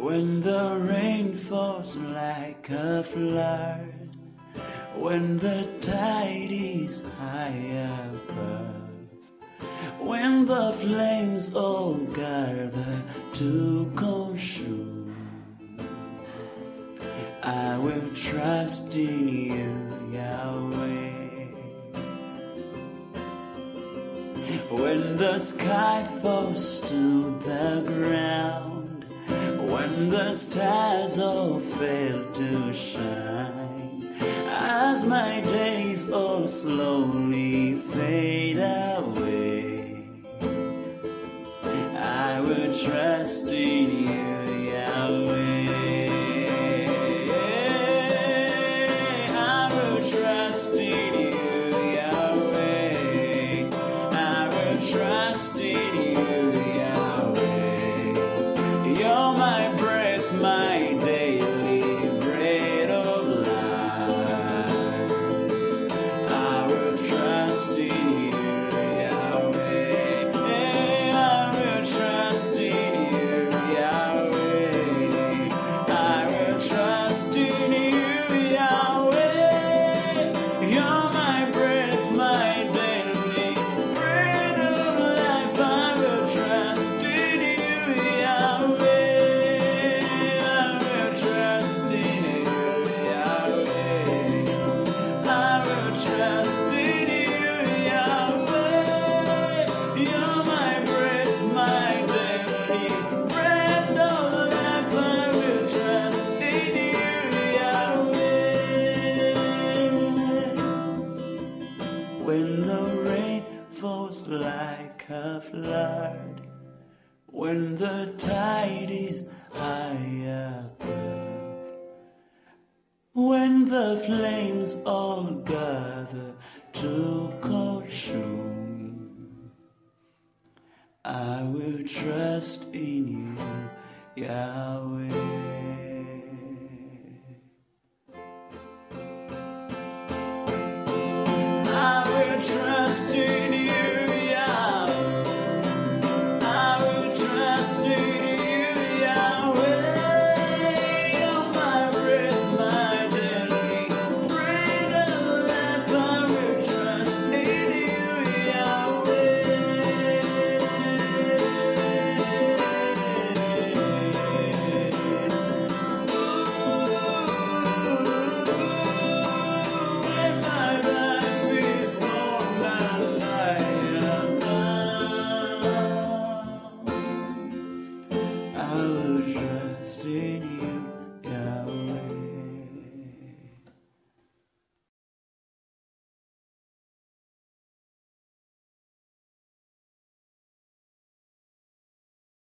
When the rain falls like a flood, when the tide is high above, when the flames all gather to consume, I will trust in you, Yahweh. When the sky falls to the ground, the stars all fail to shine, as my days all slowly fade away, I will trust in you, Yahweh. I will trust in you, Yahweh. I will trust in you, When the rain falls like a flood, when the tide is high above, when the flames all gather to consume, I will trust in you, Yahweh. in you.